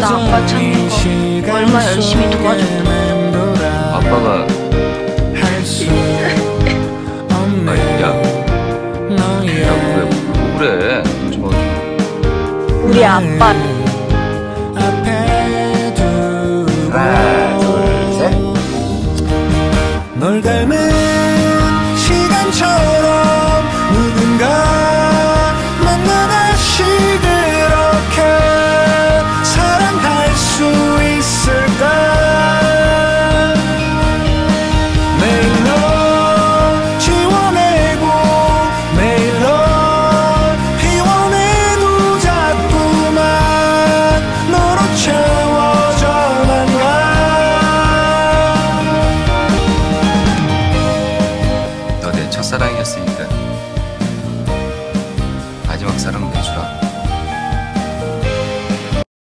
나 아빠 찾는 거 얼마 열심히 도와줬는데 아빠가 아니 야. 야왜 울고 그래. 저... 우리 아빠. 하나 둘셋널 닮은 사랑이었으니까. 마지막 사랑은 내주라.